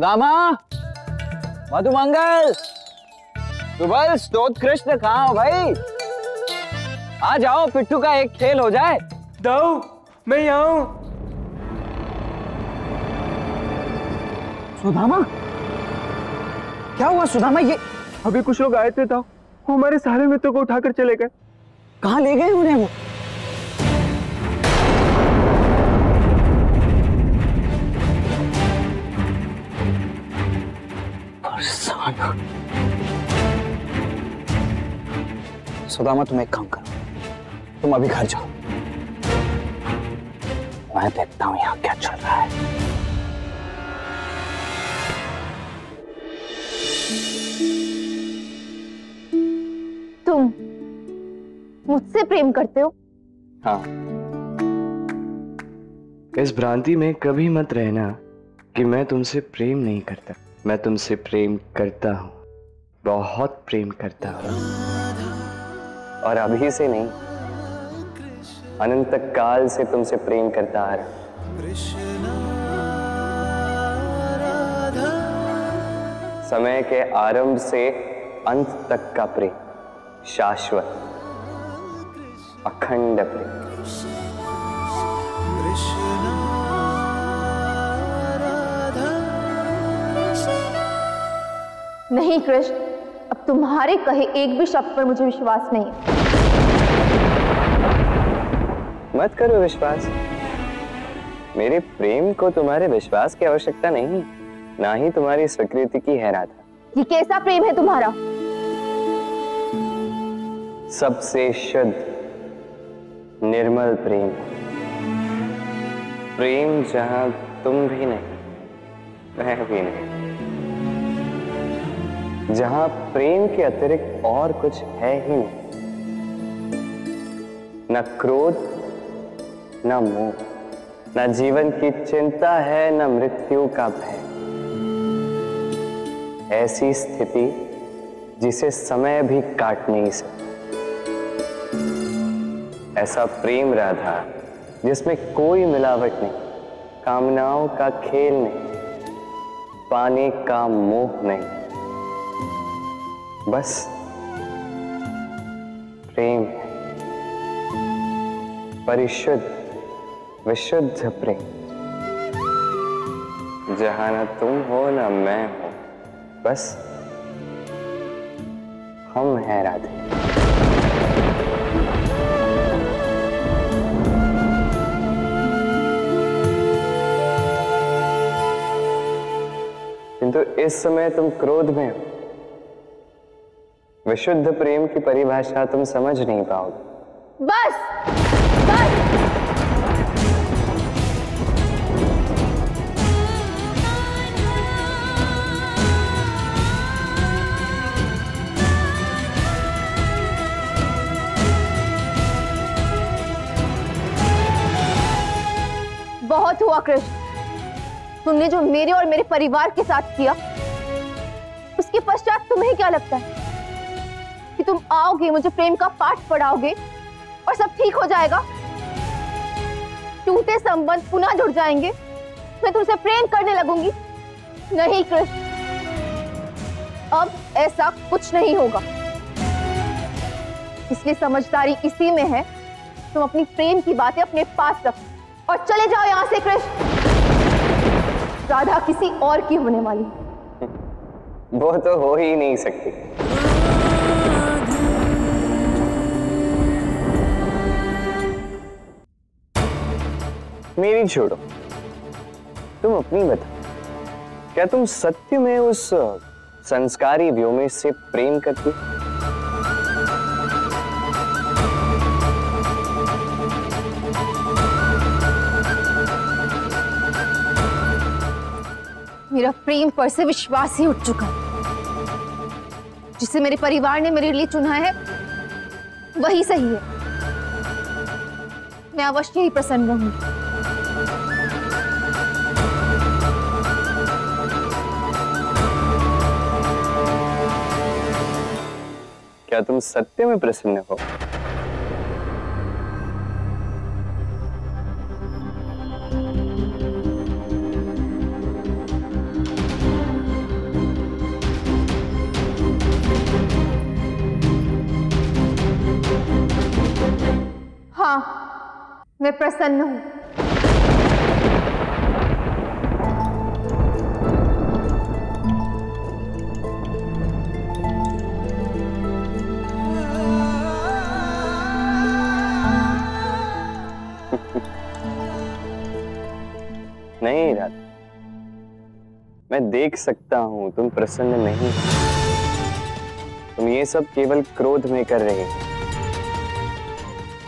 सुदामा मधुमंगल सुबल स्तोत कृष्ण कहाँ हो भाई? आ जाओ पिट्ठू का एक खेल हो जाए। दाऊ मैं यहाँ हूँ। सुदामा? क्या हुआ सुदामा ये अभी कुछ लोग आए थे दाऊ। हमारे सारे मित्रों को उठाकर चले गए। कहाँ ले गए उन्हें वो? सुदामा तुम एक काम करो। तुम अभी घर जाओ। मैं देखता हूँ यहाँ क्या चल रहा है। तुम मुझसे प्रेम करते हो? हाँ। इस भ्रांति में कभी मत रहना कि मैं तुमसे प्रेम नहीं करता। मैं तुमसे प्रेम करता हूँ, बहुत प्रेम करता हूँ। और अभी से नहीं, अनंत काल से तुमसे प्रेम करता आ रहा समय के आरंभ से अंत तक का प्रेम, शाश्वत, अखंड प्रेम। नहीं कृष्ण अब तुम्हारे कहे एक भी शब्द पर मुझे विश्वास नहीं। है मत करो विश्वास। मेरे प्रेम को तुम्हारे विश्वास की आवश्यकता नहीं ना ही तुम्हारी स्वीकृति की है राधा ये कैसा प्रेम है तुम्हारा? सबसे शुद्ध निर्मल प्रेम। प्रेम जहाँ तुम भी नहीं मैं भी नहीं। जहाँ प्रेम के अतिरिक्त और कुछ है ही नहीं। न क्रोध, न मोह, न जीवन की चिंता है, न मृत्यु का भय। ऐसी स्थिति जिसे समय भी काट नहीं सकता। ऐसा प्रेम राधा, जिसमें कोई मिलावट नहीं, कामनाओं का खेल नहीं, पाने का मोह नहीं। बस प्रेम परिशुद्ध, विशुद्ध प्रेम। जहाँ ना तुम हो, ना मैं हो। बस हम हैं राधे। किंतु इस समय तुम क्रोध में हो। विशुद्ध प्रेम की परिभाषा तुम समझ नहीं पाओगे। बस बस। बहुत हुआ, कृष्ण। तुमने जो मेरे और मेरे परिवार के साथ किया, उसके पश्चात तुम्हें क्या लगता है? तुम आओगे, मुझे प्रेम का पाठ पढ़ाओगे और सब ठीक हो जाएगा। टूटे संबंध पुनः जुड़ जाएँगे। मैं तुमसे प्रेम करने लगूँगी। नहीं, कृष्ण। अब ऐसा कुछ नहीं होगा। इसलिए समझदारी इसी में है, तुम अपनी प्रेम की बातें अपने पास रखो और चले जाओ यहाँ से, कृष्ण। राधा किसी और की होने वाली वो तो हो ही नहीं सकती। मेरी छोड़ो। तुम अपनी बता क्या तुम सत्य में उस संस्कारी व्योमेश से प्रेम करती? मेरा प्रेम पर से विश्वास ही उठ चुका। जिसे मेरे परिवार ने मेरे लिए चुना है, वही सही है। मैं अवश्य ही प्रसन्न रहूँगी। क्या तुम सत्य में प्रसन्न हो? हाँ मैं प्रसन्न हूँ। मैं देख सकता हूँ, तुम प्रसन्न नहीं तुम ये सब केवल क्रोध में कर रहे हो।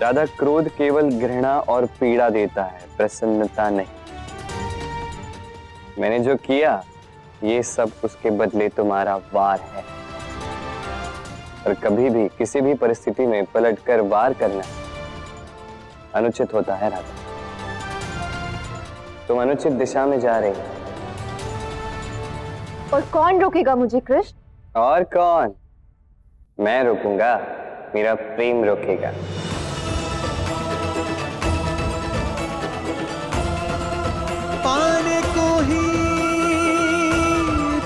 राधा क्रोध केवल घृणा और पीड़ा देता है, प्रसन्नता नहीं। मैंने जो किया, ये सब उसके बदले तुम्हारा वार है। और कभी भी, किसी भी परिस्थिति में पलटकर वार करना अनुचित होता है, राधा। तुम अनुचित दिशा में जा रही हो। और कौन रोकेगा मुझे कृष्ण? और कौन? मैं रोकूँगा मेरा प्रेम रोकेगा। पाने को ही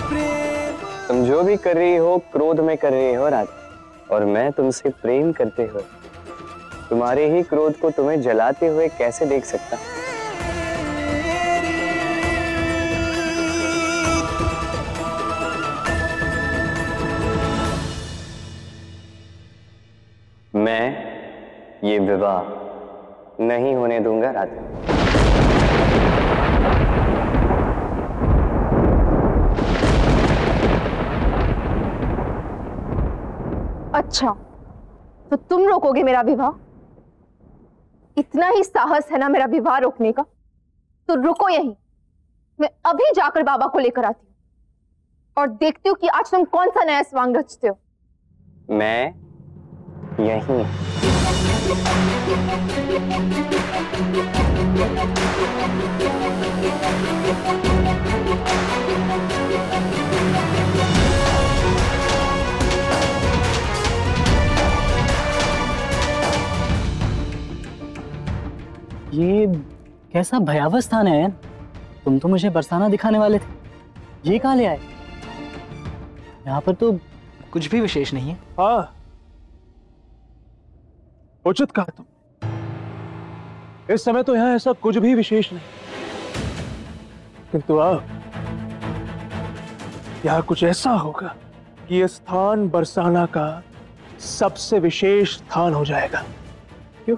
प्रेम। तुम जो भी कर रही हो क्रोध में कर रही हो राधा और मैं तुमसे प्रेम करते हुए तुम्हारे ही क्रोध को तुम्हें जलाते हुए कैसे देख सकता मैं ये विवाह नहीं होने दूँगा राधा अच्छा तो तुम रोकोगे मेरा विवाह? इतना ही साहस है ना मेरा विवाह रोकने का? तो रुको यहीं। मैं अभी जाकर बाबा को लेकर आती हूँ। और देखती हूँ कि आज तुम कौन सा नया स्वांग रचते हो। मैं यहीं। ये कैसा भयावह स्थान है तुम तो मुझे बरसाना दिखाने वाले थे। ये कहाँ ले आए? यहाँ पर तो कुछ भी विशेष नहीं है। हाँ उचित कहा तुम इस समय तो यहाँ ऐसा कुछ भी विशेष नहीं। किंतु अब यहाँ कुछ ऐसा होगा कि यह स्थान बरसाना का सबसे विशेष स्थान हो जाएगा। क्यों?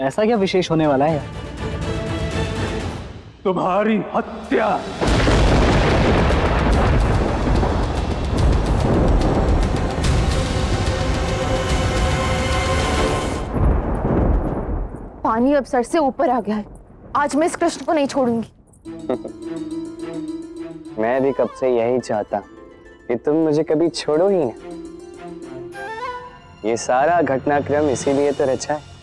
ऐसा क्या विशेष होने वाला है? यार तुम्हारी हत्या। पानी अब सर से ऊपर आ गया है। आज मैं इस कृष्ण को नहीं छोड़ूँगी। मैं भी कब से यही चाहता कि तुम मुझे कभी छोड़ो ही ना। ये सारा घटनाक्रम इसीलिए तो रचा है।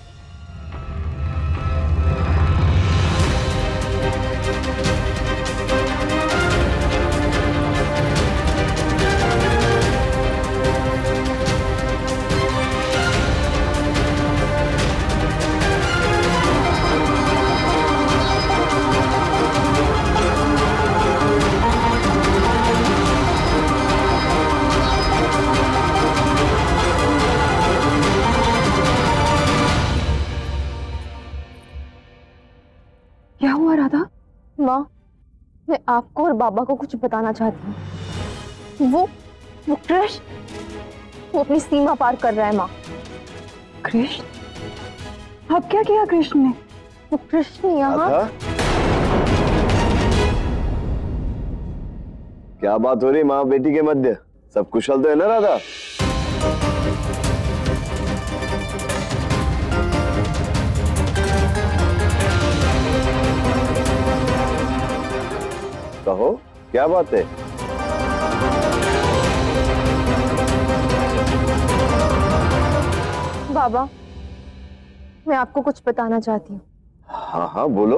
मैं आपको और बाबा को कुछ बताना चाहती हूँ। वो वो कृष्ण वो अपनी सीमा पार कर रहा है माँ। कृष्ण? अब क्या किया कृष्ण ने? वो कृष्ण यहाँ क्या बात हो रही माँ? बेटी के मध्य। सब कुशल तो है ना राधा? क्या बात है? बाबा मैं आपको कुछ बताना चाहती हूँ। हाँ हाँ बोलो।